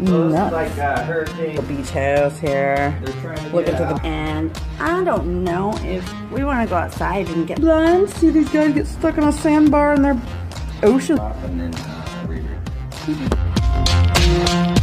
Mm, nuts. like uh, hurricane. The beach house here. Looking to Look into the and I don't know if we want to go outside and get blind. See these guys get stuck on a sandbar in their ocean. and then uh.